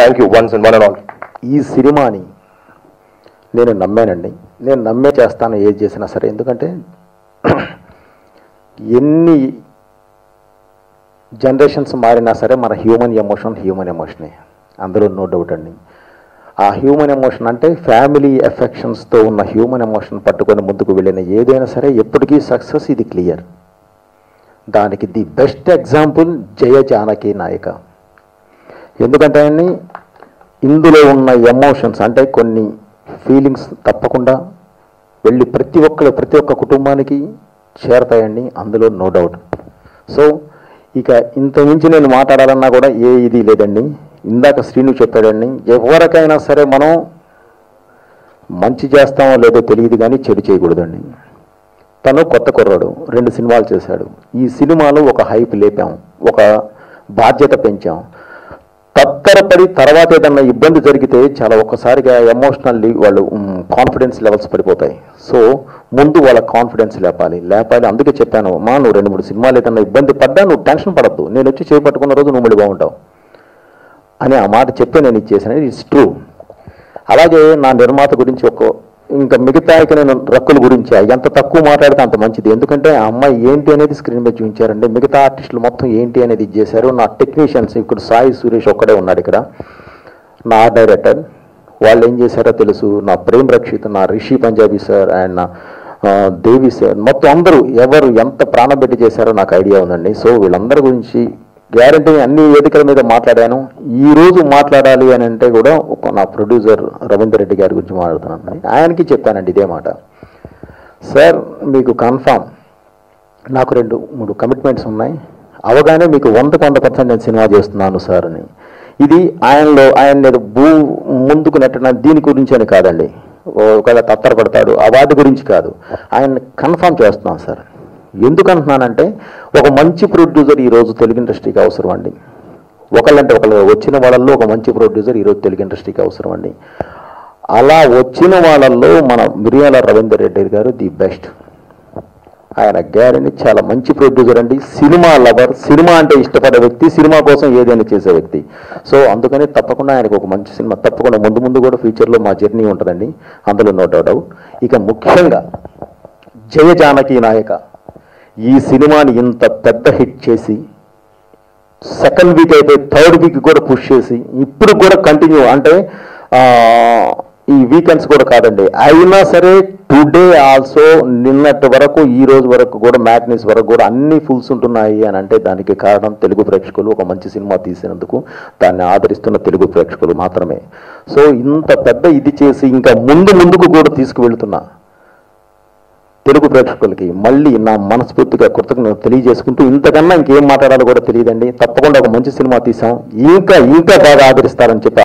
Thank you once and one and all ఈ సినిమాని నేను నమ్మానండి. నేను నమ్మే చేస్తాను ఏది చేసినా సరే. ఎందుకంటే ఎన్ని జనరేషన్స్ మారినా సరే మన హ్యూమన్ ఎమోషన్ హ్యూమన్ ఎమోషనే. అందులో నో డౌట్ అండి. ఆ హ్యూమన్ ఎమోషన్ అంటే ఫ్యామిలీ ఎఫెక్షన్స్తో ఉన్న హ్యూమన్ ఎమోషన్ పట్టుకొని ముందుకు వెళ్ళిన ఏదైనా సరే ఎప్పటికీ సక్సెస్ ఇది క్లియర్. దానికి the best example Jaya Janaki Nayaka. ఎందుకంటే ఆయన్ని ఇందులో ఉన్న ఎమోషన్స్ అంటే కొన్ని ఫీలింగ్స్ తప్పకుండా వెళ్ళి ప్రతి ఒక్కరు ప్రతి ఒక్క కుటుంబానికి చేరతాయండి అందులో నో డౌట్ సో ఇక ఇంత మించి నేను మాట్లాడాలన్నా కూడా ఏ ఇది లేదండి. ఇందాక శ్రీను చెప్పాడండి ఎవరికైనా సరే మనం మంచి చేస్తామో లేదో తెలియదు కానీ చెడు చేయకూడదండి. తను కొత్త కుర్రాడు రెండు సినిమాలు చేశాడు. ఈ సినిమాలో ఒక హైప్ లేపాం ఒక బాధ్యత పెంచాం. తత్తరపడి తర్వాత ఏదన్నా ఇబ్బంది జరిగితే చాలా ఒక్కసారిగా ఎమోషనల్లీ వాళ్ళు కాన్ఫిడెన్స్ లెవెల్స్ పడిపోతాయి. సో ముందు వాళ్ళ కాన్ఫిడెన్స్ లేపాలి. లేపాలి. అందుకే చెప్పాను మా నువ్వు రెండు మూడు సినిమాలు ఏదన్నా ఇబ్బంది పడ్డా నువ్వు టెన్షన్ పడద్దు. నేను వచ్చి చేపట్టుకున్న రోజు నువ్వు మళ్ళీ బాగుంటావు. అని ఆ మాట చెప్పి నేను ఇచ్చేసాను ఇట్స్ ట్రూ అలాగే నా నిర్మాత గురించి ఒక ఇంకా మిగతా ఇక నేను రక్కుల గురించి ఎంత తక్కువ మాట్లాడితే అంత మంచిది. ఎందుకంటే ఆ అమ్మాయి ఏంటి అనేది స్క్రీన్ మీద చూపించారండి. మిగతా ఆర్టిస్టులు మొత్తం ఏంటి అనేది ఇచ్చేశారు నా టెక్నీషియన్స్ ఇప్పుడు సాయి సురేష్ ఒక్కడే ఉన్నాడు ఇక్కడ. నా డైరెక్టర్ వాళ్ళు ఏం చేశారో తెలుసు. నా ప్రేమ్ రక్షిత్ నా రిషి పంజాబీ సార్ అండ్ నా దేవి సార్ మొత్తం అందరూ ఎవరు ఎంత ప్రాణం పెట్టి చేశారో నాకు ఐడియా ఉందండి. సో వీళ్ళందరి గురించి గ్యారంటీ అన్ని వేదికల మీద మాట్లాడాను. ఈ రోజు మాట్లాడాలి అని అంటే కూడా ఒక నా ప్రొడ్యూసర్ రవీందర్ రెడ్డి గారి గురించి మాట్లాడుతున్నాను. ఆయనకి చెప్పానండి ఇదే మాట. సార్ మీకు కన్ఫామ్. నాకు రెండు మూడు కమిట్మెంట్స్ ఉన్నాయి. అవగానే మీకు వందకు వంద పర్సెంట్ నేను సినిమా చేస్తున్నాను సార్ అని. ఇది ఆయనలో ఆయన నేను భూ ముందుకు నెట్టడం దీని గురించి అని కాదండి. ఒకవేళ తత్తరపడతాడు ఆ వాటి గురించి కాదు. ఆయన కన్ఫర్మ్ చేస్తున్నాను సార్. ఎందుకు అంటున్నానంటే ఒక మంచి ప్రొడ్యూసర్ ఈరోజు తెలుగు ఇండస్ట్రీకి అవసరం అండి. ఒకళ్ళంటే ఒకళ్ళు వచ్చిన వాళ్ళల్లో ఒక మంచి ప్రొడ్యూసర్ ఈరోజు తెలుగు ఇండస్ట్రీకి అవసరం అండి. అలా వచ్చిన వాళ్ళల్లో మన మిరియాల రవీందర్ రెడ్డి గారు ది బెస్ట్. ఆయన గ్యారెంటీ చాలా మంచి ప్రొడ్యూసర్ అండి. సినిమా లవర్ సినిమా అంటే ఇష్టపడే వ్యక్తి సినిమా కోసం ఏదైనా చేసే వ్యక్తి. సో అందుకని తప్పకుండా ఆయనకు ఒక మంచి సినిమా తప్పకుండా ముందు ముందు కూడా ఫ్యూచర్లో మా జర్నీ ఉంటుందండి. అందులో నో డౌట్ ఇక ముఖ్యంగా జయ జానకి నాయక. ఈ సినిమాని ఇంత పెద్ద హిట్ చేసి సెకండ్ వీక్ అయితే థర్డ్ వీక్ కూడా పుష్ చేసి ఇప్పుడు కూడా కంటిన్యూ అంటే ఈ వీకెండ్స్ కూడా కాదండి. అయినా సరే టుడే ఆల్సో నిన్నటి వరకు ఈ రోజు వరకు కూడా మ్యాట్నీస్ వరకు కూడా అన్ని ఫుల్స్ ఉంటున్నాయి అని అంటే దానికి కారణం తెలుగు ప్రేక్షకులు ఒక మంచి సినిమా తీసినందుకు దాన్ని ఆదరిస్తున్న తెలుగు ప్రేక్షకులు మాత్రమే. సో ఇంత పెద్ద ఇది చేసి ఇంకా ముందు ముందుకు కూడా తీసుకువెళ్తున్నా. తెలుగు ప్రేక్షకులకి మళ్ళీ నా మనస్ఫూర్తిగా కృతజ్ఞత తెలియజేసుకుంటూ ఇంతకన్నా ఇంకేం మాట్లాడాలో కూడా తెలియదండి. తప్పకుండా ఒక మంచి సినిమా తీసాం ఇంకా ఇంకా బాగా ఆదరిస్తారని చెప్పి